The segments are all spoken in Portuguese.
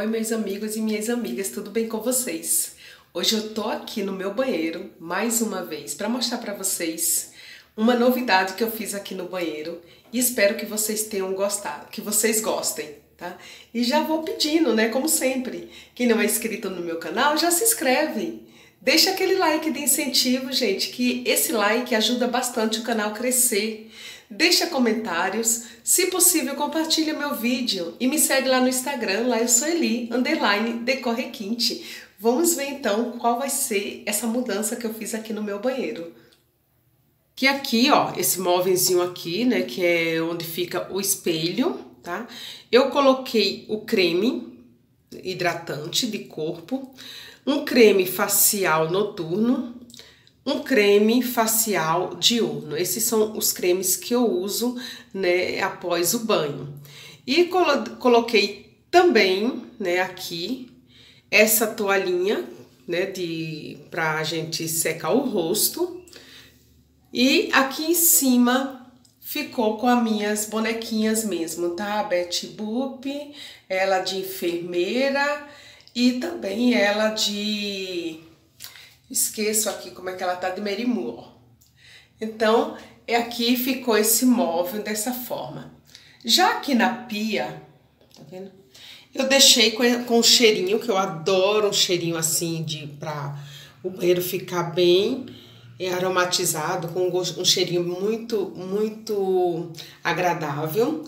Oi, meus amigos e minhas amigas, tudo bem com vocês? Hoje eu tô aqui no meu banheiro mais uma vez para mostrar para vocês uma novidade que eu fiz aqui no banheiro e espero que vocês tenham gostado, que vocês gostem, tá? E já vou pedindo, né, como sempre, quem não é inscrito no meu canal, já se inscreve. Deixa aquele like de incentivo, gente, que esse like ajuda bastante o canal a crescer. Deixa comentários, se possível compartilha meu vídeo e me segue lá no Instagram, lá eu sou Eli, underline decorrequinte. Vamos ver então qual vai ser essa mudança que eu fiz aqui no meu banheiro. Que aqui, ó, esse móvelzinho aqui, né, que é onde fica o espelho, tá? Eu coloquei o creme hidratante de corpo, um creme facial noturno, um creme facial diurno. Esses são os cremes que eu uso, né, após o banho. E colo coloquei também, né, aqui essa toalhinha, né, de pra gente secar o rosto. E aqui em cima ficou com as minhas bonequinhas mesmo, tá? Betty Boop, ela de enfermeira e também ela de... Esqueço aqui como é que ela tá, de Merimu, ó. Então, é aqui ficou esse móvel dessa forma. Já aqui na pia, tá vendo? Eu deixei com, com um cheirinho, que eu adoro um cheirinho assim, de pra o banheiro ficar bem é, aromatizado, com um, um cheirinho muito, muito agradável.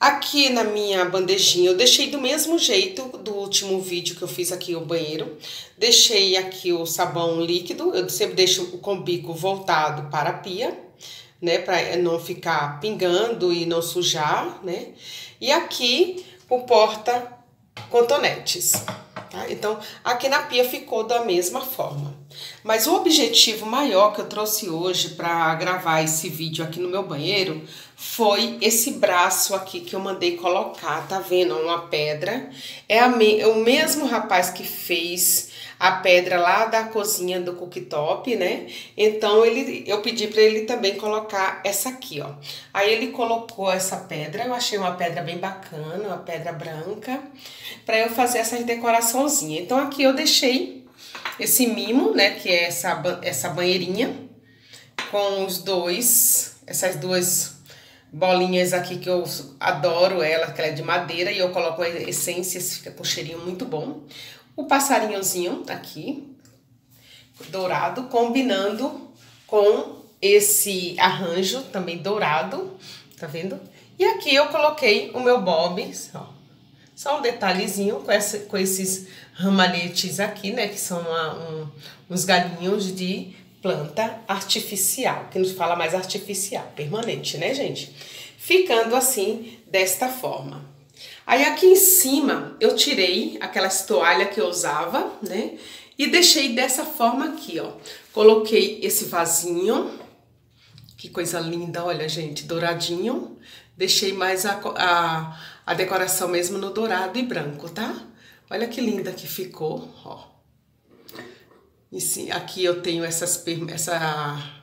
Aqui na minha bandejinha eu deixei do mesmo jeito do último vídeo que eu fiz aqui o banheiro. Deixei aqui o sabão líquido, eu sempre deixo o bico voltado para a pia, né, para não ficar pingando e não sujar, né? E aqui o porta contonetes. Tá? Então, aqui na pia ficou da mesma forma. Mas o objetivo maior que eu trouxe hoje para gravar esse vídeo aqui no meu banheiro foi esse braço aqui que eu mandei colocar, tá vendo? Uma pedra. É, me, é o mesmo rapaz que fez a pedra lá da cozinha do cooktop, né? Então ele, eu pedi para ele também colocar essa aqui, ó. Aí ele colocou essa pedra, eu achei uma pedra bem bacana, uma pedra branca, para eu fazer essa decoraçãozinha. Então aqui eu deixei esse mimo, né, que é essa essa banheirinha com os dois, essas duas bolinhas aqui que eu adoro ela, que ela é de madeira e eu coloco essências, fica com cheirinho muito bom o passarinhozinho aqui, dourado, combinando com esse arranjo também dourado, tá vendo? E aqui eu coloquei o meu bob, ó, só um detalhezinho com, essa, com esses ramalhetes aqui, né, que são uma, um, uns galinhos de planta artificial, que nos fala mais artificial, permanente, né, gente? Ficando assim, desta forma. Aí aqui em cima eu tirei aquelas toalhas que eu usava, né? E deixei dessa forma aqui, ó. Coloquei esse vasinho, que coisa linda, olha gente, douradinho. Deixei mais a, a, a decoração mesmo no dourado e branco, tá? Olha que linda que ficou, ó. E sim, aqui eu tenho essas, essa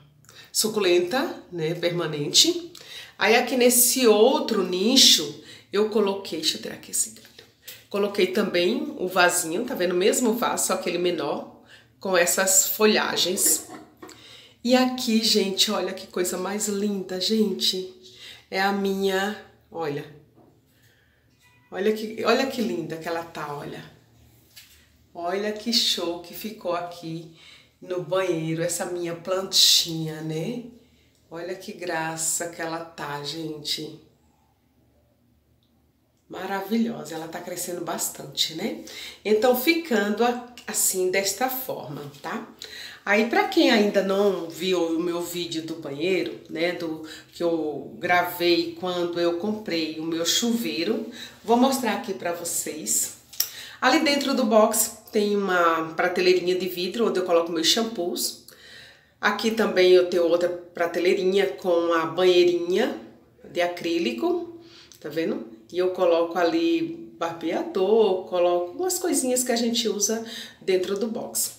suculenta, né, permanente. Aí aqui nesse outro nicho, eu coloquei, deixa eu tirar aqui esse galho. Coloquei também o vasinho, tá vendo? O mesmo vaso, só aquele menor, com essas folhagens. E aqui, gente, olha que coisa mais linda, gente. É a minha, olha. Olha que, olha que linda que ela tá, olha. Olha que show que ficou aqui no banheiro, essa minha plantinha, né? Olha que graça que ela tá, gente maravilhosa, ela tá crescendo bastante, né? Então, ficando assim, desta forma, tá? Aí, para quem ainda não viu o meu vídeo do banheiro, né, do que eu gravei quando eu comprei o meu chuveiro, vou mostrar aqui para vocês. Ali dentro do box tem uma prateleirinha de vidro onde eu coloco meus shampoos. Aqui também eu tenho outra prateleirinha com a banheirinha de acrílico, tá vendo? E eu coloco ali barbeador, coloco umas coisinhas que a gente usa dentro do box.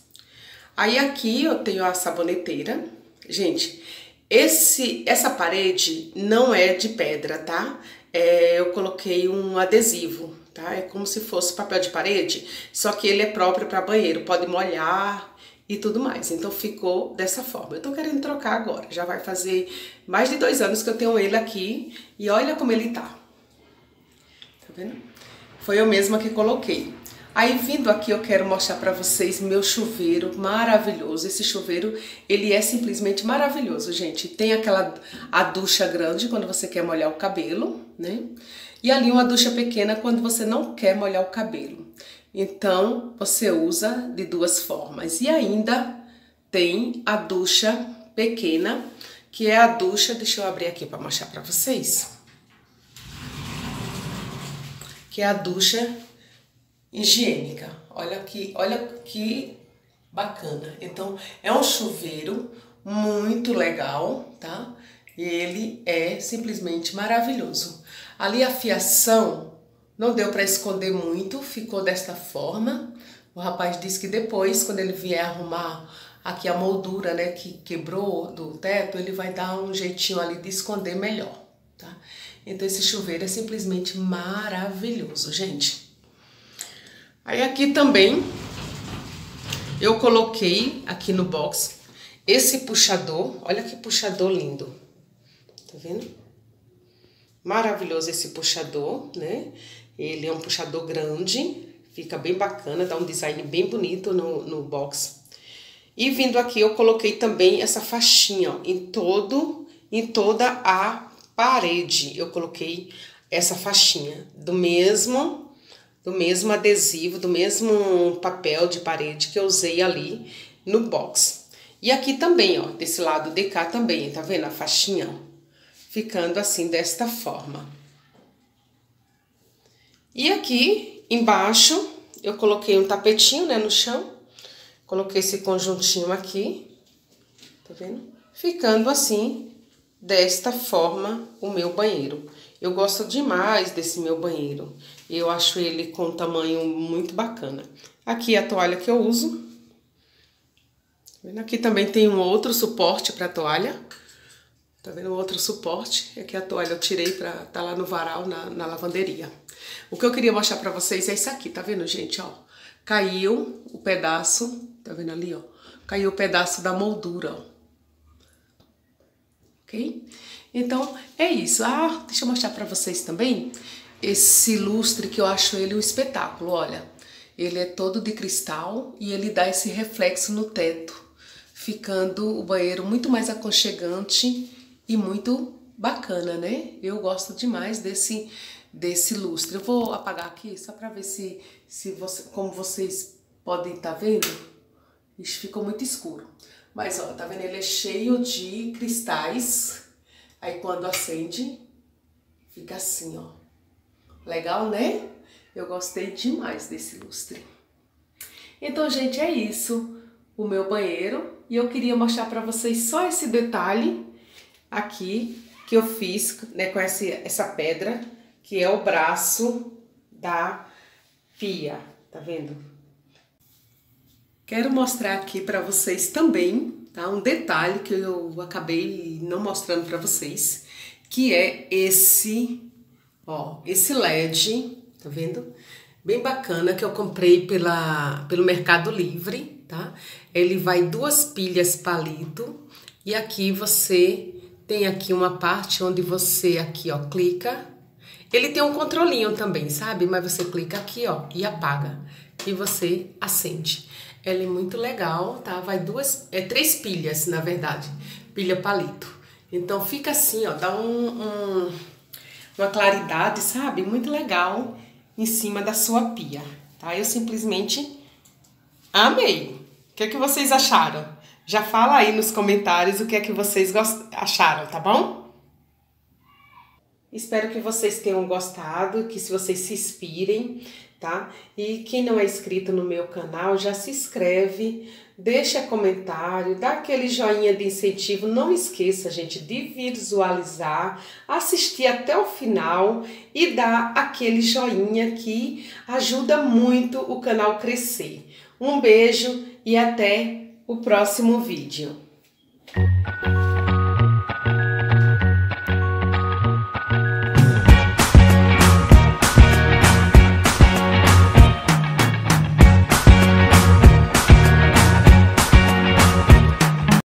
Aí aqui eu tenho a saboneteira. Gente, esse essa parede não é de pedra, tá? é, eu coloquei um adesivo, tá? É como se fosse papel de parede, só que ele é próprio para banheiro, pode molhar e tudo mais. Então ficou dessa forma. Eu tô querendo trocar agora, já vai fazer mais de dois anos que eu tenho ele aqui e olha como ele tá. Vendo? Foi eu mesma que coloquei. Aí vindo aqui eu quero mostrar para vocês meu chuveiro maravilhoso. Esse chuveiro, ele é simplesmente maravilhoso, gente. Tem aquela a ducha grande quando você quer molhar o cabelo, né? E ali uma ducha pequena quando você não quer molhar o cabelo. Então, você usa de duas formas. E ainda tem a ducha pequena, que é a ducha, deixa eu abrir aqui para mostrar para vocês. Que é a ducha higiênica. Olha que, olha que bacana. Então, é um chuveiro muito legal, tá? E ele é simplesmente maravilhoso. Ali a fiação não deu para esconder muito, ficou desta forma. O rapaz disse que depois, quando ele vier arrumar aqui a moldura, né, que quebrou do teto, ele vai dar um jeitinho ali de esconder melhor, tá? Então esse chuveiro é simplesmente maravilhoso, gente. Aí aqui também eu coloquei aqui no box esse puxador. Olha que puxador lindo. Tá vendo? Maravilhoso esse puxador, né? Ele é um puxador grande, fica bem bacana, dá um design bem bonito no, no box. E vindo aqui eu coloquei também essa faixinha, ó, em todo, em toda a parede. Eu coloquei essa faixinha do mesmo do mesmo adesivo, do mesmo papel de parede que eu usei ali no box. E aqui também, ó, desse lado de cá também, tá vendo a faixinha? Ficando assim, desta forma. E aqui embaixo, eu coloquei um tapetinho, né, no chão. Coloquei esse conjuntinho aqui, tá vendo? Ficando assim, desta forma, o meu banheiro. Eu gosto demais desse meu banheiro. Eu acho ele com um tamanho muito bacana. Aqui a toalha que eu uso. Aqui também tem um outro suporte para toalha. Tá vendo? Outro suporte. Aqui a toalha eu tirei para tá lá no varal, na, na lavanderia. O que eu queria mostrar para vocês é isso aqui, tá vendo, gente? Ó, caiu o pedaço, tá vendo ali, ó? Caiu o pedaço da moldura, ó. Ok? Então, é isso. Ah, deixa eu mostrar para vocês também esse lustre que eu acho ele um espetáculo, olha. Ele é todo de cristal e ele dá esse reflexo no teto, ficando o banheiro muito mais aconchegante e muito bacana, né? Eu gosto demais desse desse lustre. Eu vou apagar aqui só para ver se se você, como vocês podem estar tá vendo, isso ficou muito escuro. Mas ó, tá vendo? Ele é cheio de cristais Aí quando acende, fica assim, ó. Legal, né? Eu gostei demais desse lustre. Então, gente, é isso. O meu banheiro. E eu queria mostrar pra vocês só esse detalhe aqui que eu fiz né, com essa, essa pedra, que é o braço da pia. Tá vendo? Quero mostrar aqui pra vocês também tá? Um detalhe que eu acabei não mostrando para vocês, que é esse, ó, esse LED, tá vendo? Bem bacana que eu comprei pela, pelo Mercado Livre, tá? Ele vai duas pilhas palito e aqui você tem aqui uma parte onde você aqui, ó, clica. Ele tem um controlinho também, sabe? Mas você clica aqui, ó, e apaga. E você acende. Ela é muito legal, tá? Vai duas, é três pilhas, na verdade, pilha palito. Então fica assim, ó, dá um, um, uma claridade, sabe? Muito legal em cima da sua pia, tá? Eu simplesmente amei. O que é que vocês acharam? Já fala aí nos comentários o que é que vocês acharam, tá bom? Espero que vocês tenham gostado, que se vocês se inspirem, tá? E quem não é inscrito no meu canal, já se inscreve, deixa comentário, dá aquele joinha de incentivo. Não esqueça, gente, de visualizar, assistir até o final e dar aquele joinha que ajuda muito o canal crescer. Um beijo e até o próximo vídeo.